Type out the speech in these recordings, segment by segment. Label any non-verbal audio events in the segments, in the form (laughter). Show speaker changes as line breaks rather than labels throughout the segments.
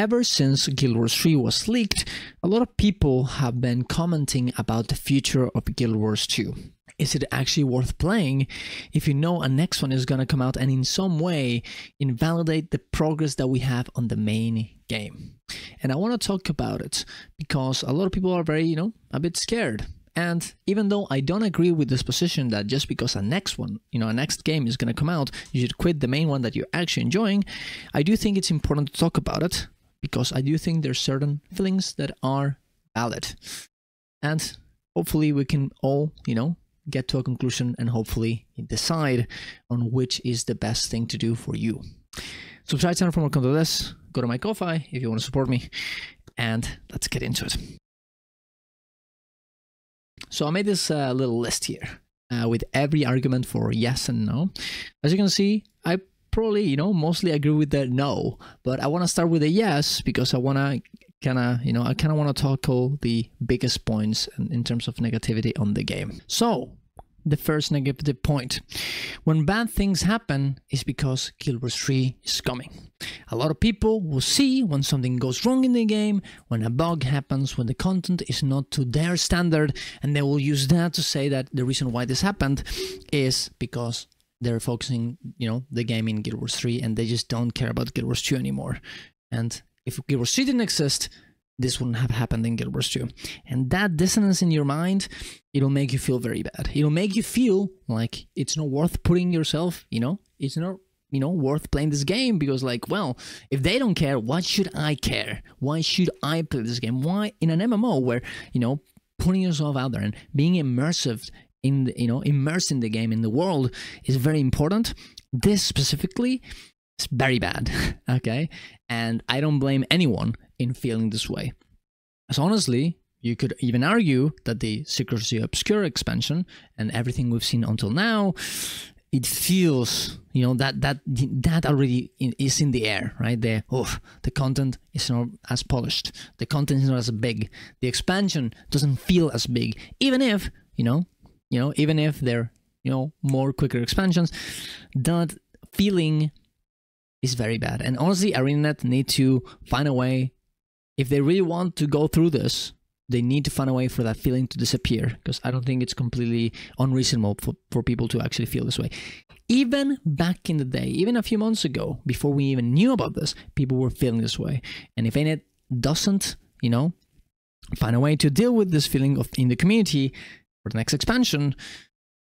ever since Guild Wars 3 was leaked, a lot of people have been commenting about the future of Guild Wars 2. Is it actually worth playing if you know a next one is going to come out and in some way invalidate the progress that we have on the main game? And I want to talk about it because a lot of people are very, you know, a bit scared. And even though I don't agree with this position that just because a next one, you know, a next game is going to come out, you should quit the main one that you're actually enjoying, I do think it's important to talk about it because I do think there's certain feelings that are valid. And hopefully we can all, you know, get to a conclusion and hopefully decide on which is the best thing to do for you. Subscribe channel for more content this. Go to my Ko-Fi if you want to support me. And let's get into it. So I made this uh, little list here uh, with every argument for yes and no. As you can see, I probably, you know, mostly agree with the no, but I want to start with a yes because I want to kind of, you know, I kind of want to tackle the biggest points in, in terms of negativity on the game. So the first negative point. When bad things happen is because Guild Wars 3 is coming. A lot of people will see when something goes wrong in the game, when a bug happens, when the content is not to their standard, and they will use that to say that the reason why this happened is because they're focusing, you know, the game in Guild Wars 3 and they just don't care about Guild Wars 2 anymore. And if Guild Wars 3 didn't exist, this wouldn't have happened in Guild Wars 2. And that dissonance in your mind, it'll make you feel very bad. It'll make you feel like it's not worth putting yourself, you know, it's not, you know, worth playing this game because, like, well, if they don't care, why should I care? Why should I play this game? Why in an MMO where, you know, putting yourself out there and being immersive in the, you know, immersed in the game, in the world is very important. This specifically is very bad, (laughs) okay? And I don't blame anyone in feeling this way. As honestly, you could even argue that the Secrecy Obscure expansion and everything we've seen until now, it feels, you know, that that that already is in the air, right? The oh, the content is not as polished, the content is not as big, the expansion doesn't feel as big, even if you know, you know, even if they're you know more quicker expansions, that feeling is very bad. And honestly, ArenaNet need to find a way if they really want to go through this, they need to find a way for that feeling to disappear because I don't think it's completely unreasonable for, for people to actually feel this way. Even back in the day, even a few months ago, before we even knew about this, people were feeling this way. And if ArenaNet doesn't, you know, find a way to deal with this feeling of in the community for the next expansion,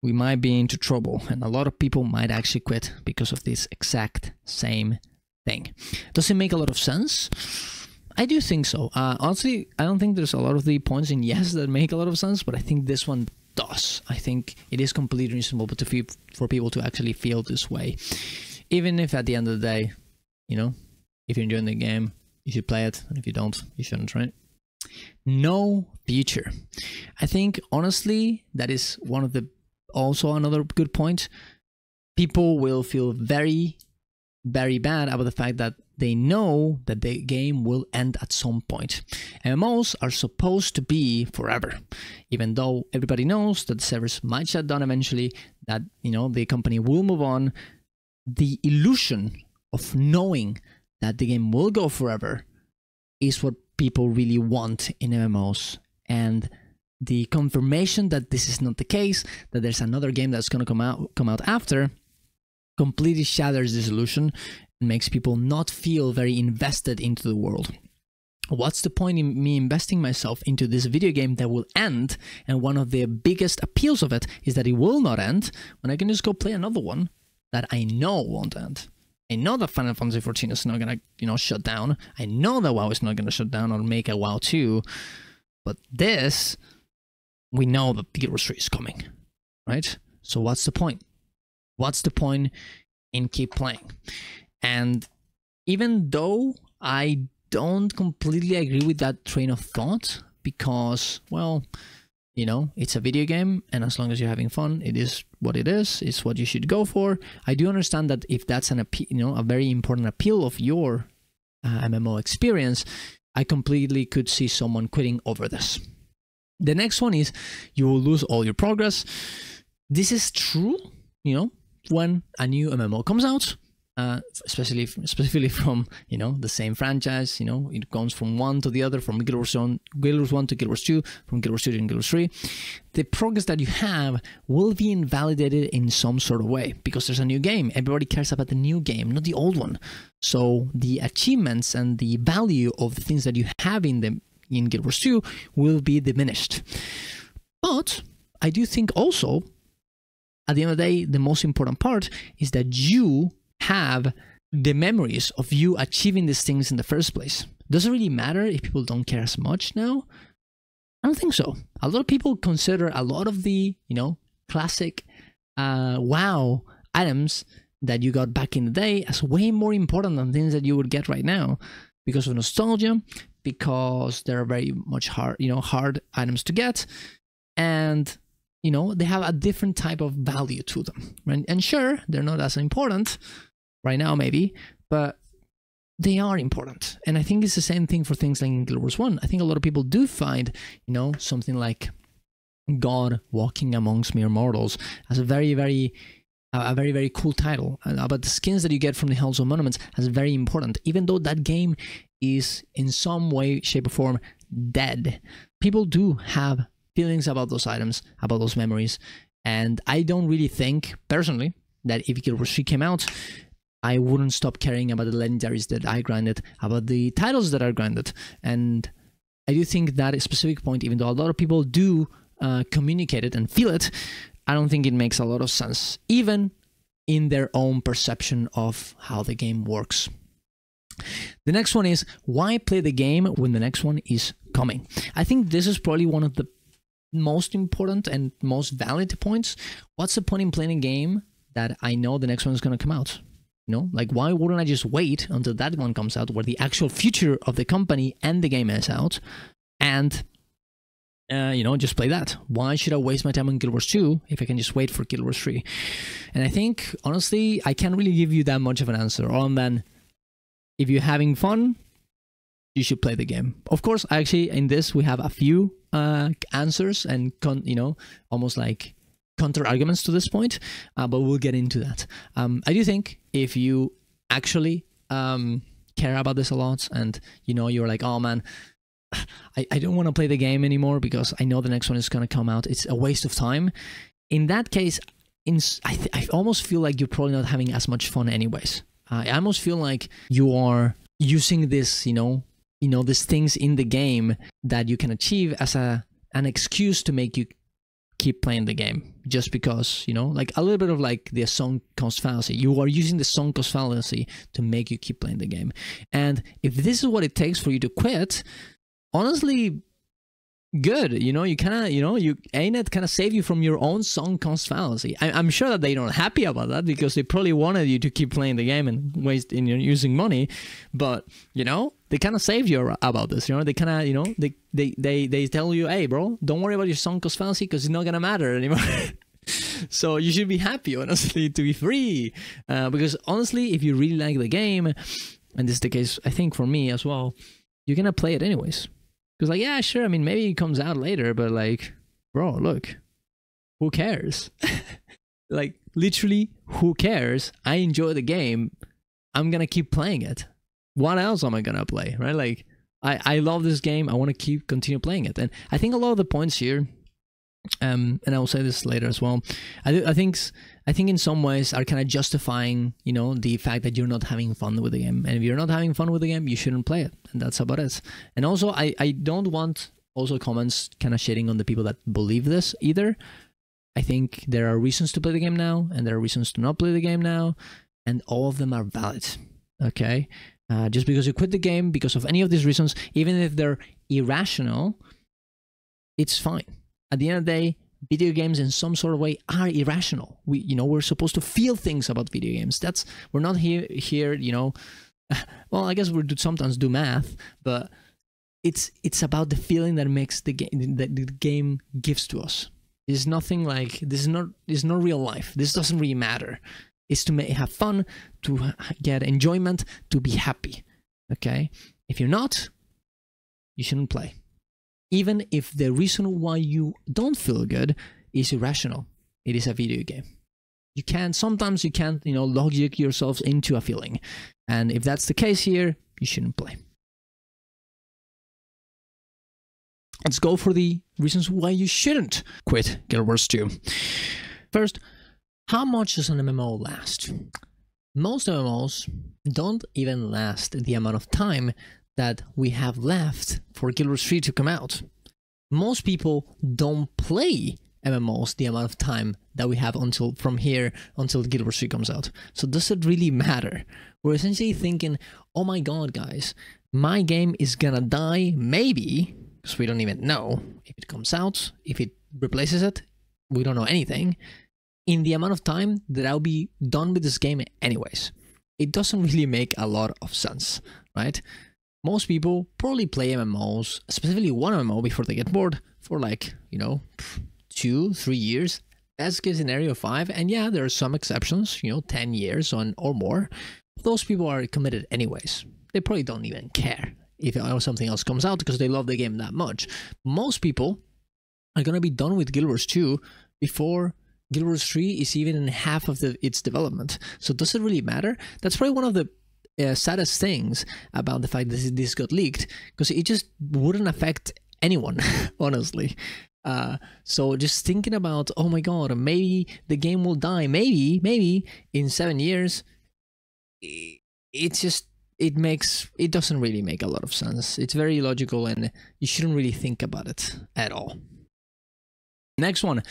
we might be into trouble. And a lot of people might actually quit because of this exact same thing. Does it make a lot of sense? I do think so. Uh, honestly, I don't think there's a lot of the points in yes that make a lot of sense, but I think this one does. I think it is completely reasonable feel, for people to actually feel this way. Even if at the end of the day, you know, if you're enjoying the game, you should play it. And if you don't, you shouldn't, right? No future. I think, honestly, that is one of the also another good point. People will feel very, very bad about the fact that they know that the game will end at some point. MMOs are supposed to be forever, even though everybody knows that the servers might shut down eventually, that you know the company will move on. The illusion of knowing that the game will go forever is what people really want in MMOs. And the confirmation that this is not the case, that there's another game that's going to come out come out after, completely shatters this illusion and makes people not feel very invested into the world. What's the point in me investing myself into this video game that will end? And one of the biggest appeals of it is that it will not end when I can just go play another one that I know won't end. I know that Final Fantasy XIV is not gonna, you know, shut down. I know that WoW is not gonna shut down or make a WoW 2. But this, we know that the Wars 3 is coming, right? So what's the point? What's the point in keep playing? And even though I don't completely agree with that train of thought, because, well, you know, it's a video game, and as long as you're having fun, it is what it is. It's what you should go for. I do understand that if that's an you know, a very important appeal of your uh, MMO experience, I completely could see someone quitting over this. The next one is you will lose all your progress. This is true, you know, when a new MMO comes out, uh, especially specifically (laughs) from you know the same franchise. You know, it comes from one to the other, from Guild Wars One, Guild Wars One to Guild Wars Two, from Guild Wars Two to Guild Wars Three. The progress that you have will be invalidated in some sort of way because there's a new game. Everybody cares about the new game, not the old one. So the achievements and the value of the things that you have in the in Guild Wars 2 will be diminished. But I do think also, at the end of the day, the most important part is that you have the memories of you achieving these things in the first place. Does it really matter if people don't care as much now? I don't think so. A lot of people consider a lot of the, you know, classic uh, wow items that you got back in the day as way more important than things that you would get right now because of nostalgia, because they're very much hard, you know, hard items to get, and you know they have a different type of value to them. Right? And sure, they're not as important right now, maybe, but they are important. And I think it's the same thing for things like Guild Wars One. I think a lot of people do find, you know, something like God walking amongst mere mortals as a very, very a very very cool title uh, but the skins that you get from the Halls of Monuments is very important even though that game is in some way shape or form dead people do have feelings about those items about those memories and i don't really think personally that if Guild Wars 3 came out i wouldn't stop caring about the legendaries that i grinded about the titles that are grinded and i do think that specific point even though a lot of people do uh, communicate it and feel it I don't think it makes a lot of sense, even in their own perception of how the game works. The next one is why play the game when the next one is coming? I think this is probably one of the most important and most valid points. What's the point in playing a game that I know the next one is going to come out? You know, like why wouldn't I just wait until that one comes out where the actual future of the company and the game is out and uh, you know, just play that. Why should I waste my time on Guild Wars 2 if I can just wait for Guild Wars 3? And I think, honestly, I can't really give you that much of an answer on then if you're having fun, you should play the game. Of course, actually, in this, we have a few uh, answers and, con- you know, almost like counter arguments to this point, uh, but we'll get into that. Um, I do think if you actually um, care about this a lot and, you know, you're like, oh man, I, I don't want to play the game anymore because I know the next one is going to come out. It's a waste of time. In that case, in, I, I almost feel like you're probably not having as much fun anyways. I almost feel like you are using this, you know, you know, these things in the game that you can achieve as a an excuse to make you keep playing the game just because you know like a little bit of like the sunk cost fallacy. You are using the sunk cost fallacy to make you keep playing the game. And if this is what it takes for you to quit honestly good you know you kind of you know you ANET kind of save you from your own sunk cost fallacy. I, am sure that they're not happy about that because they probably wanted you to keep playing the game and waste in using money. But you know they kind of saved you about this you know they kind of you know they, they they they tell you hey bro don't worry about your sunk cost fallacy because it's not gonna matter anymore (laughs) so you should be happy (laughs) honestly to be free uh, because honestly if you really like the game and this is the case i think for me as well you're gonna play it anyways because like, yeah, sure. I mean, maybe it comes out later, but like, bro, look, who cares? (laughs) like, literally, who cares? I enjoy the game. I'm gonna keep playing it. What else am I gonna play? Right? Like, I I love this game. I want to keep continue playing it, and I think a lot of the points here um, and I will say this later as well. I, I think I think in some ways are kind of justifying, you know, the fact that you're not having fun with the game. And if you're not having fun with the game, you shouldn't play it. And that's about it. And also, I I don't want also comments kind of shitting on the people that believe this either. I think there are reasons to play the game now, and there are reasons to not play the game now, and all of them are valid. Okay, uh, just because you quit the game because of any of these reasons, even if they're irrational, it's fine at the end of the day, video games in some sort of way are irrational. We, you know, we're supposed to feel things about video games. That's we're not here here, you know. (laughs) Well, I guess we do sometimes do math, but it's it's about the feeling that makes the game that the game gives to us. It's nothing like this is not is not real life. This doesn't really matter. It's to make, have fun, to get enjoyment, to be happy. Okay, if you're not, you shouldn't play even if the reason why you don't feel good is irrational. It is a video game. you can't sometimes you can't you know logic yourselves into a feeling and if that's the case here you shouldn't play let's go for the reasons why you shouldn't quit guild wars 2 first how much does an mmo last most mmos don't even last the amount of time that we have left for guild wars 3 to come out most people don't play MMOs the amount of time that we have until from here until Guild Wars 3 comes out. So does it really matter? We're essentially thinking, oh my god, guys, my game is gonna die, maybe, because we don't even know if it comes out, if it replaces it, we don't know anything, in the amount of time that I'll be done with this game anyways. It doesn't (laughs) really make a lot of sense, right? Most people probably play MMOs, specifically one MMO before they get bored, for like, you know, two, three years. Best case scenario, five. And yeah, there are some exceptions, you know, 10 years on or more. Those people are committed anyways. They probably don't even care if uh, something else comes out because they love the game that much. Most people are going to be done with Guild Wars 2 before Guild Wars 3 is even in half of the, its development. So does it really matter? That's probably one of the uh, saddest things about the fact that this got leaked because it just wouldn't affect anyone, (laughs) honestly. Uh, so just thinking about, oh my god, maybe the game will die, maybe, maybe in seven years. It's just it makes it doesn't really make a lot of sense. It's very illogical, and you shouldn't really think about it at all. Next one,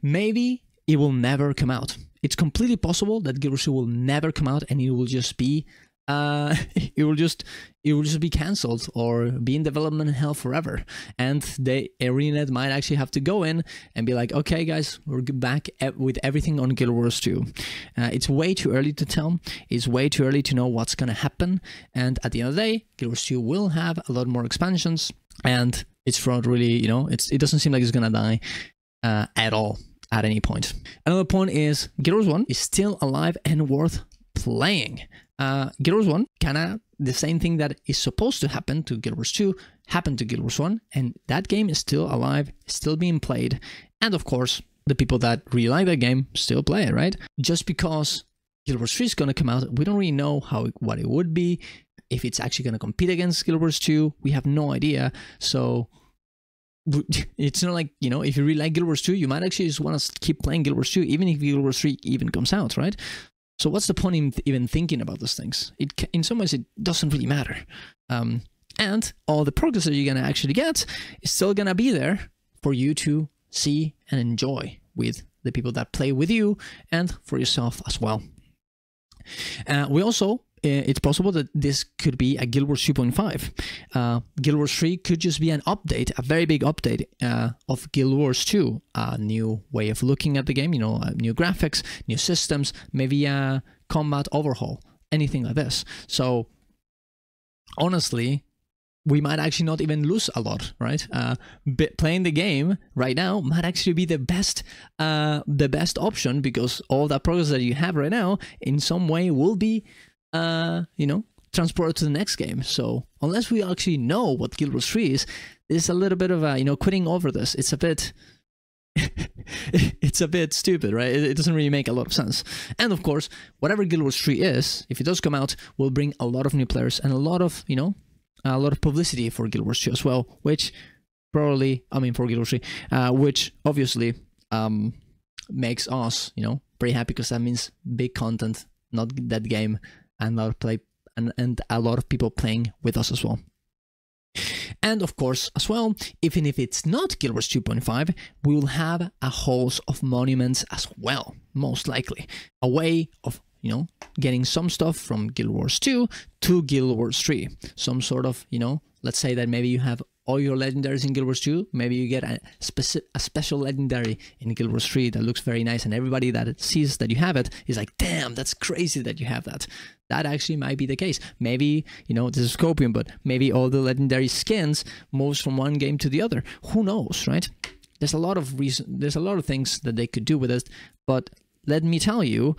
maybe it will never come out. It's completely possible that Wars will never come out, and it will just be uh, (laughs) it will just it will just be cancelled or be in development hell forever. And the ArenaNet might actually have to go in and be like, okay, guys, we're back with everything on Guild Wars 2. Uh, it's way too early to tell. It's way too early to know what's gonna happen. And at the end of the day, Guild Wars 2 will have a lot more expansions, and it's not really, you know, it's it doesn't seem like it's gonna die uh, at all at any point. Another point is Guild Wars 1 is still alive and worth playing. Uh, Guild Wars 1 kind of the same thing that is supposed to happen to Guild Wars 2 happened to Guild Wars 1 and that game is still alive still being played. And of course the people that really like that game still play it right? Just because Guild Wars 3 is going to come out we don't really know how what it would be if it's actually going to compete against Guild Wars 2 we have no idea. So (laughs) it's not like you know if you really like Guild Wars 2 you might actually just want to keep playing Guild Wars 2 even if Guild Wars 3 even comes out right so what's the point in even thinking about those things? It in some ways it doesn't really matter. Um, and all the progress that you're gonna actually get is still gonna be there for you to see and enjoy with the people that play with you and for yourself as well. Uh, we also it's possible that this could be a Guild Wars 2.5. Uh, Guild Wars 3 could just be an update, a very big update uh, of Guild Wars 2. A new way of looking at the game, you know, uh, new graphics, new systems, maybe a combat overhaul, anything like this. So, honestly, we might actually not even lose a lot, right? Uh, playing the game right now might actually be the best, uh, the best option because all that progress that you have right now, in some way, will be uh, you know, transported to the next game. So unless we actually know what Guild Wars 3 is, there's a little bit of a, you know, quitting over this. It's a bit (laughs) it's a bit stupid, right? It, it, doesn't really make a lot of sense. And of course, whatever Guild Wars 3 is, if it does come out, will bring a lot of new players and a lot of, you know, a lot of publicity for Guild Wars 2 as well, which probably, I mean, for Guild Wars 3, uh, which obviously um, makes us, you know, pretty happy because that means big content, not that game and a lot of play and, and a lot of people playing with us as well. And of course, as well, even if it's not Guild Wars 2.5, we will have a Halls of Monuments as well, most likely. A way of, you know, getting some stuff from Guild Wars 2 to Guild Wars 3. Some sort of, you know, let's say that maybe you have all your legendaries in Guild Wars 2, maybe you get a, speci- a special legendary in Guild Wars 3 that looks very nice, and everybody that sees that you have it is like, damn, that's crazy that you have that. That actually might be the case. Maybe, you know, this is copium, but maybe all the legendary skins moves from one game to the other. Who knows, right? There's a lot of reason there's a lot of things that they could do with it, but let me tell you,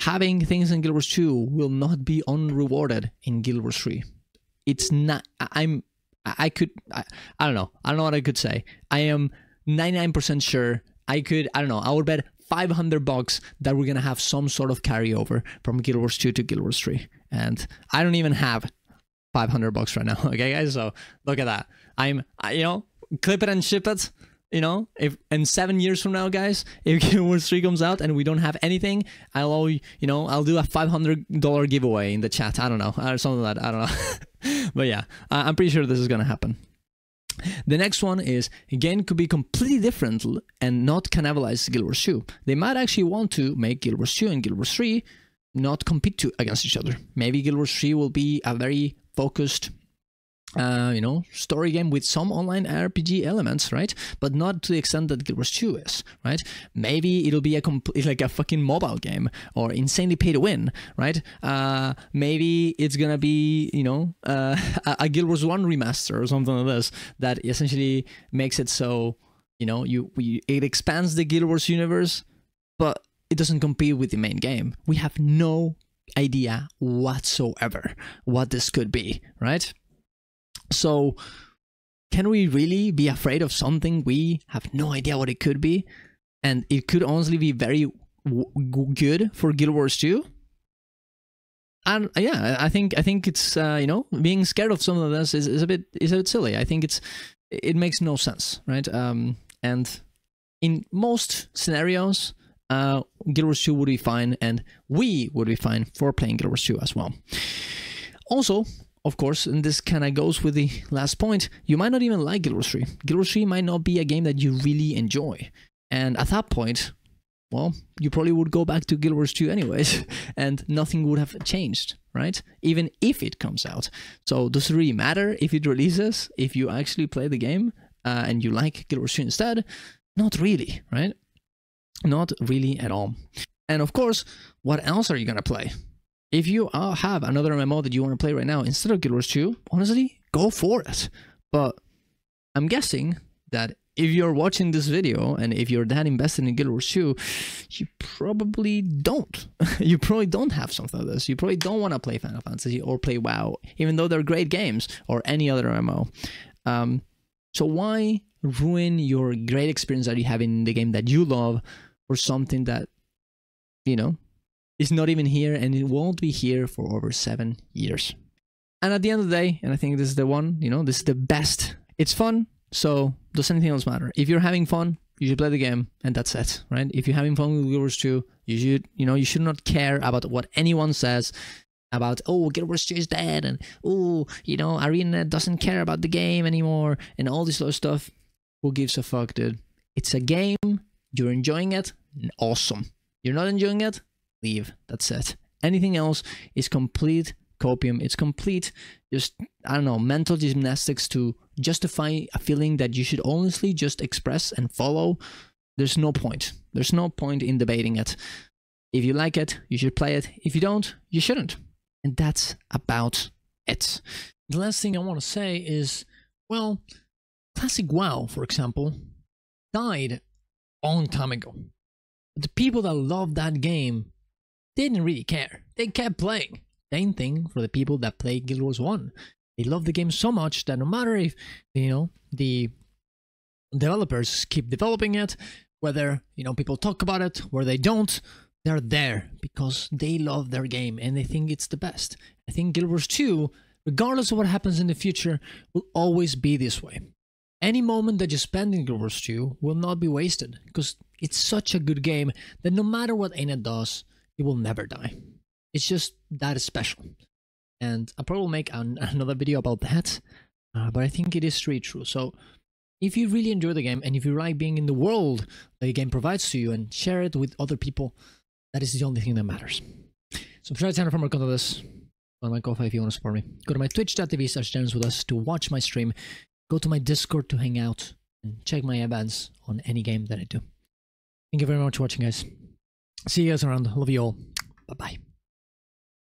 having things in Guild Wars 2 will not be unrewarded in Guild Wars 3. It's not I'm I could, I, I don't know. I don't know what I could say. I am 99% sure I could, I don't know, I would bet 500 bucks that we're gonna have some sort of carryover from Guild Wars 2 to Guild Wars 3. And I don't even have 500 bucks right now. (laughs) Okay, guys. So look at that. I'm, I, you know, clip it and ship it. You know, if in seven years from now, guys, (laughs) if Guild Wars 3 comes out and we don't have anything, I'll, you know, I'll do a $500 giveaway in the chat. I don't know, or something like that. I don't know. (laughs) but yeah, I'm pretty sure this is gonna happen. The next one is again could be completely different and not cannibalize Guild Wars 2. They might actually want to make Guild Wars 2 and Guild Wars 3 not compete to, against each other. Maybe Guild Wars 3 will be a very focused uh, you know, story game with some online RPG elements, right? But not to the extent that Guild Wars 2 is, right? Maybe it'll be a complete, like a fucking mobile game or insanely pay to win, right? Uh, maybe it's gonna be, you know, uh, (laughs) a, Guild Wars 1 remaster or something like this that essentially makes it so, you know, you we, it expands the Guild Wars universe, but it doesn't compete with the main game. We have no idea whatsoever what this could be, right? So, can we really be afraid of something we have no idea what it could be? And it could honestly be very good for Guild Wars 2? And yeah, I think I think it's uh, you know being scared of something like this is, is a bit is a bit silly. I think it's it makes no sense, right? Um, and in most scenarios, uh, Guild Wars 2 would be fine, and we would be fine for playing Guild Wars 2 as well. Also, of course, and this kind of goes with the last point, you might not even like Guild Wars 3. Guild Wars 3 might not be a game that you really enjoy. And at that point, well, you probably would go back to Guild Wars 2 anyways, (laughs) and nothing would have changed, right? Even if it comes out. So does it really matter if it releases, if you actually play the game uh, and you like Guild Wars 2 instead? Not really, right? Not really at all. And of course, what else are you going to play? If you have another MMO that you want to play right now instead of Guild Wars 2, honestly, go for it. But I'm guessing that if you're watching this video and if you're that invested in Guild Wars 2, you probably don't. (laughs) you probably don't have something like this. You probably don't want to play Final Fantasy or play WoW, even though they're great games or any other MMO. Um, so why ruin your great experience that you have in the game that you love for something that, you know, is not even here and it won't be here for over seven years. And at the end of the day, and I think this is the one, you know, this is the best. It's fun, so does anything else matter? If you're having fun, you should play the game, and that's it, right? If you're having fun with Guild Wars 2, you should, you know, you should not care about what anyone says about, oh, Guild Wars 2 is dead, and oh, you know, Arena doesn't care about the game anymore, and all this other stuff. Who gives a fuck, dude? It's a game. You're enjoying it. Awesome. You're not enjoying it leave. That's it. Anything else is complete copium. It's complete, just, I don't know, mental gymnastics to justify a feeling that you should honestly just express and follow. There's no point. There's no point in debating it. If you like it, you should play it. If you don't, you shouldn't. And that's about it. The last thing I want to say is, well, Classic WoW, for example, died a long time ago. The people that love that game didn't really care. They kept playing. Same thing for the people that play Guild Wars 1. They love the game so much that no matter if, you know, the developers keep developing it, whether, you know, people talk about it, where they don't, they're there because they love their game and they think it's the best. I think Guild Wars 2, regardless of what happens in the future, will always be this way. Any moment that you spend in Guild Wars 2 will not be wasted because it's such a good game that no matter what Anet does, it will never die. It's just that is special. And I'll probably make an, (laughs) another video about that, uh, but I think it is really true. So if you really enjoy the game and if you like being in the world that the game provides to you and share it with other people, that is the only thing that matters. Subscribe to the channel for more content of this. To my Ko-Fi if you want to support me. Go to my twitch.tv slash with us to watch my stream. Go to my Discord to hang out and check my events on any game that I do. Thank you very much for watching, guys. See you guys around. Love you all. Bye bye.